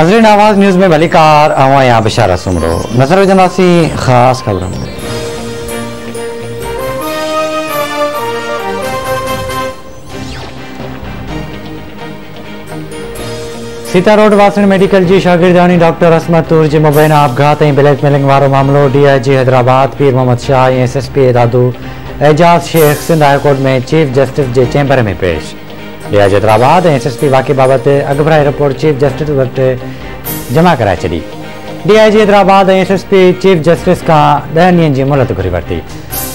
नजरिन आवाज न्यूज में भलीकार आवा यहाँ बशारा सुमरो नजर जनासी खास खबर सीता रोड वासण मेडिकल की शागिर्दानी डॉक्टर असमतुर जी मुबैन आपघात ब्लैकमेलिंग वो मामलो वारो मामिलो डीआईजी हैदराबाद पीर मोहम्मद शाह ऐं SSP Dadu Ejaz Shaikh Sindh high court में चीफ जस्टिस के चैंबर में पेश लिहाज़ डी एस एस पी वाके बाबति अॻुभराई रिपोर्ट चीफ जस्टिस वटि जमा कराए छॾी डी आई जी हैदराबाद ऐं S S P chief justice खां ॾह ॾींहनि जी मुल्त घुरी वरिती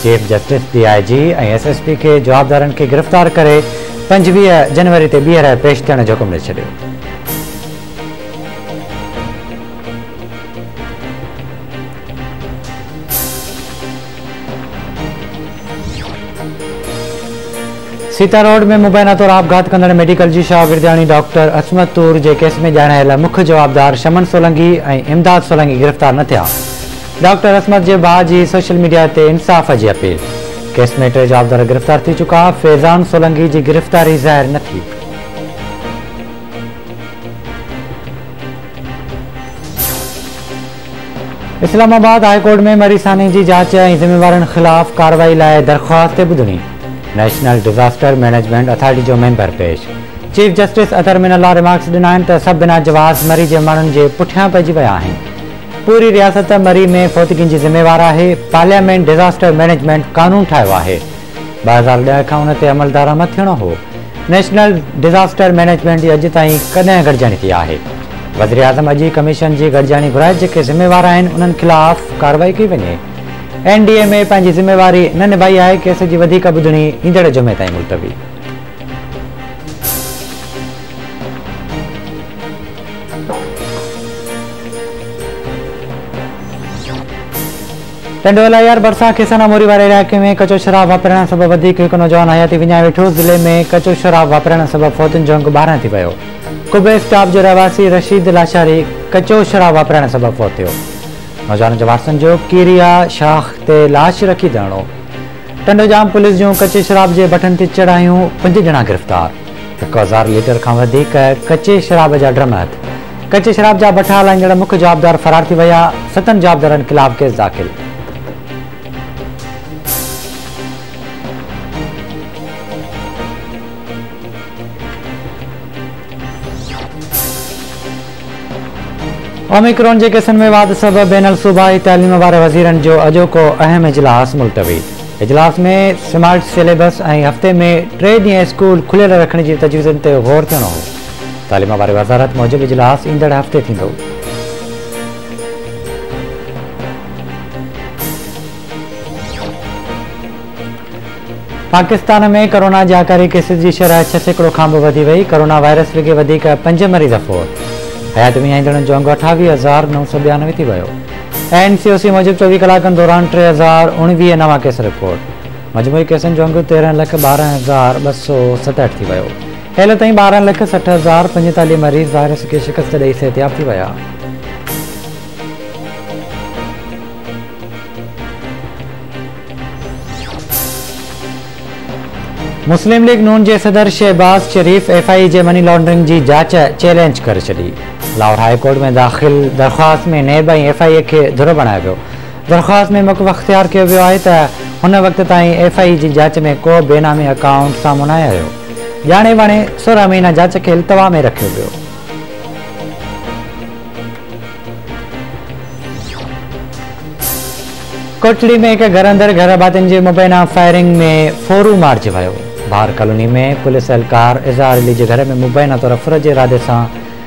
chief justice D I G ऐं एस एस पी खे जवाबदारनि खे गिरफ़्तार करे पंजवीह जनवरी ते ॿीहर पेश थियण जो हुकुम ॾेई छॾियो सीता रोड में मुबैना तौर आपघात कंदड़ मेडिकल की शाह शागिर्दाणी डॉक्टर असमत तूर के केस में ॼाणायल मुख्य जवाबदार शमन सोलंगी ऐं इमदाद सोलंगी गिरफ़्तार न थिया डॉक्टर असमत जे भाउ जी सोशल मीडिया ते इंसाफ़ जी अपील केस में टे जवाबदार गिरफ़्तार थी चुका फैज़ान सोलंगी जी गिरफ़्तारी ज़ाहिर न थी इस्लामाबाद हाईकोर्ट में मरीसानी की जी जांच ऐं ख़िलाफ़ कार्रवाई लाइ दरख़्वास्त ॿुधणी नेशनल डिज़ास्टर मैनेजमेंट अथॉरिटी जो मेंबर पेश chief justice Athar Minallah remarks ॾिना आहिनि त सभु बिना जवाज़ मरी जे माण्हुनि जे पुठियां पइजी विया आहिनि पूरी रियासत मरी में फौतगी जी ज़िमेवारु आहे पार्लियामेंट डिज़ास्टर मैनेजमेंट कानून ठाहियो आहे ॿ हज़ार ॾह खां हुन ते अमलदारा न थियणो हो नेशनल डिज़ास्टर मैनेजमेंट जी अॼु ताईं कॾहिं गॾजाणी थी आहे वज़ीराज़म अॼु कमीशन जी गॾजाणी घुराए जेके ज़िम्मेवार आहिनि उन्हनि ख़िलाफ़ु कार्यवाई कई वञे एनडीए में पंहिंजी ज़िमेवारी न निभाई आहे केस जी वधीक ॿुधणी इंदड़ जुमे ताईं मुलतवी टंडोला यार बरसा खेसाना मोरी वारे इलाइक़े में कचो शराब वापरण सब वधीक हिकु नौजवान हयाती विञाए वेठो ज़िले में कचो शराब वापरण सब फौतुनि जो अंगु ॿारहं थी वियो कुबे स्टाफ जो रहवासी रशीद लाशारी कचो शराब वापरण सब फौतियो जो कीरिया शाख ते लाश रखी धरणो टंडो जाम पुलिस जूं कचे शराब जे बटन ते चढ़ायूं पंज ॼणा गिरफ़्तार हिकु हज़ार लीटर खां वधीक कचे शराब जा ड्रम कचे शराब जा बटा हलाईंदड़ मुख्य जवाबदार फरार थी विया सतनि जवाबदारनि ख़िलाफ़ केस दाख़िल ओमिक्रॉन जे केसनि में वाध سبب बेनल सूबाई तइलीम वारे वज़ीरनि जो अॼोको अहम इजलास मुलतवी इजलास में स्माट सिलेबस ऐं हफ़्ते में टे ॾींहं स्कूल खुलियल रखण जी तजवीज़ुनि ते ग़ौर थियणो हो तइलीम वारे वज़ारत मूजिबि इजलास ईंदड़ हफ़्ते थींदो पाकिस्तान में करोना जा केसिस जी शरह छह सैकड़ो खां बि वधी वायरस लॻे पंज मरीज़ हयातमी आईंदड़ जो अंग अठावी हज़ार नौ सौ बयानवे थी वियो मूजिब चोवीह कलाकनि दौरान टे हज़ार केस रिपोर्ट मजमूई केसनि जो मुस्लिम लीग नून जे सदर शहबाज़ जे मनी लॉन्ड्रिंग जी जांच चैलेंज करे छॾी लाहौर हाई कोर्ट में दाखिल درخواست में नैब ایف एफ आई ए के धुर درخواست میں مکو में मुख्य अख्तियार किया تا है وقت वक्त ती एफ आई की जाँच में को बेनामी अकाउंट सामने आया हो जाने वाणे सोलह महीना जाँच के इल्तवा में रखो पो कोटड़ी में एक घर अंदर घर आबाद के मुबैना फायरिंग में फोरू मार भार कॉलोनी में पुलिस एहलकार इजहार अली के घर में मुबैना तौर तो अफर इरादे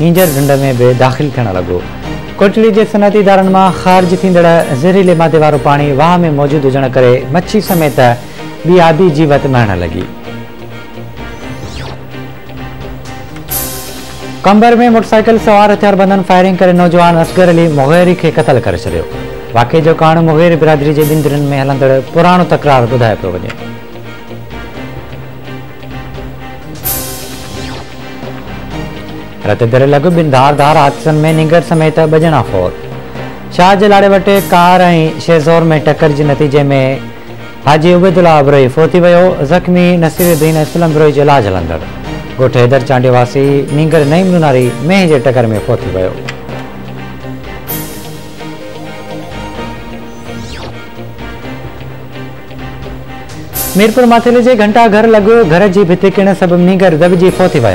दाखिल थियणु लॻो कोटली जे सनती मादे वारो पाणी वाह में मौजूदु हुजण करे मच्छी समेती जीवत मरण लॻी कंबर में मोटर साइकिल सवार हथियार खे क़तलु करे छॾियो वाके जो कारण मुगैर में हलंदड़ पुराणो तकरार ॿुधाए पियो वञे रते दर लग बिन धार धार हादसन में निगर समेत बजना फोर शाह के लाड़े वटे कार शेजोर में टक्कर के नतीजे में हाजी उबेदुल्ला अबरोई फोती वो जख्मी नसीरुद्दीन इस्लम अबरोई के इलाज हलद गोठ हैदर चांडीवासी नींगर नई मुनारी मेह के टक्कर में फोती वो मीरपुर माथेरे के घंटा घर लग घर की भित किण सब नींगर दबजी फोती वो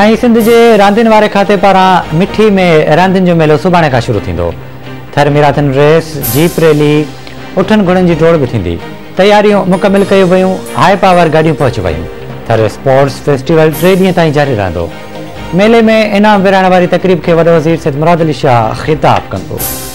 ऐं सिंध जे रांदियुनि वारे खाते पारां मिठी में रांदियुनि जो मेलो सुभाणे खां शुरू थींदो Thar marathon race jeep rally उठनि घुणनि जी टोड़ बि थींदी तयारियूं मुकमल कयूं वयूं हाई पावर गाॾियूं पहुची वयूं थर स्पोर्ट्स फेस्टिवल टे ॾींहं ताईं जारी रहंदो मेले में इनाम विराइण वारी तकरीब खे वॾो वज़ीर से मुरादली शाह ख़िताबु कंदो